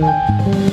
Música